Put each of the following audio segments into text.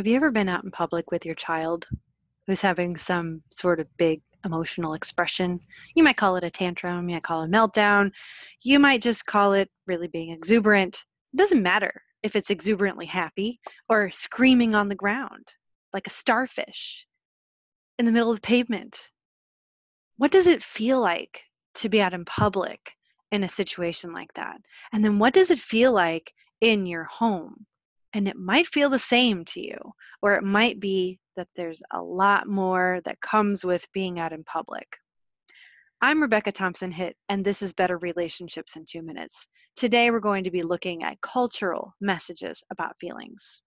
Have you ever been out in public with your child who's having some sort of big emotional expression? You might call it a tantrum, you might call it a meltdown, you might just call it really being exuberant. It doesn't matter if it's exuberantly happy or screaming on the ground like a starfish in the middle of the pavement. What does it feel like to be out in public in a situation like that? And then what does it feel like in your home? And it might feel the same to you, or it might be that there's a lot more that comes with being out in public. I'm Rebecca Thompson Hitt, and this is Better Relationships in Two Minutes. Today, we're going to be looking at cultural messages about feelings.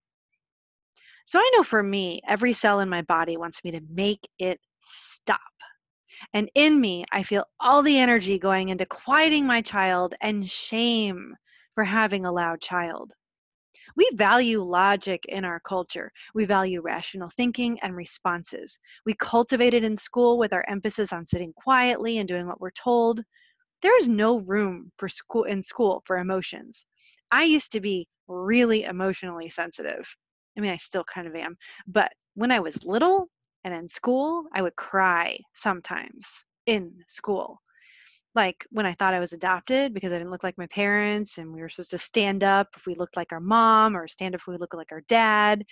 So, I know for me, every cell in my body wants me to make it stop. And in me, I feel all the energy going into quieting my child and shame for having a loud child. We value logic in our culture. We value rational thinking and responses. We cultivate it in school with our emphasis on sitting quietly and doing what we're told. There is no room for school in school for emotions. I used to be really emotionally sensitive. I mean, I still kind of am, but when I was little and in school, I would cry sometimes in school like when I thought I was adopted because I didn't look like my parents and we were supposed to stand up if we looked like our mom or stand up if we looked like our dad.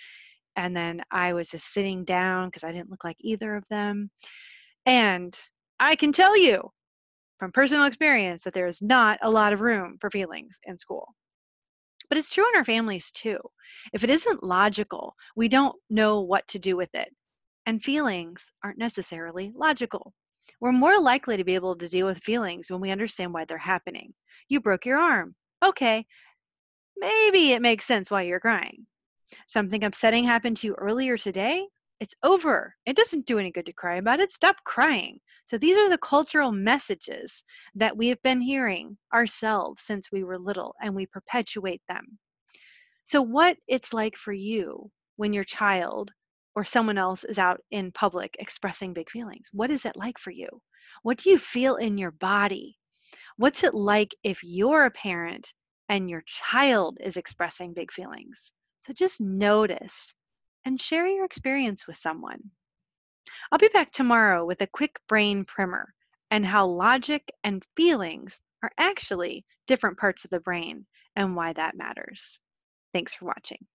And then I was just sitting down because I didn't look like either of them. And I can tell you from personal experience that there is not a lot of room for feelings in school. But it's true in our families too. If it isn't logical, we don't know what to do with it. And feelings aren't necessarily logical. We're more likely to be able to deal with feelings when we understand why they're happening. You broke your arm. Okay, maybe it makes sense why you're crying. Something upsetting happened to you earlier today. It's over. It doesn't do any good to cry about it. Stop crying. So, these are the cultural messages that we have been hearing ourselves since we were little, and we perpetuate them. So, what it's like for you when your child or someone else is out in public expressing big feelings. What is it like for you? What do you feel in your body? What's it like if you're a parent and your child is expressing big feelings? So just notice and share your experience with someone. I'll be back tomorrow with a quick brain primer and how logic and feelings are actually different parts of the brain and why that matters. Thanks for watching.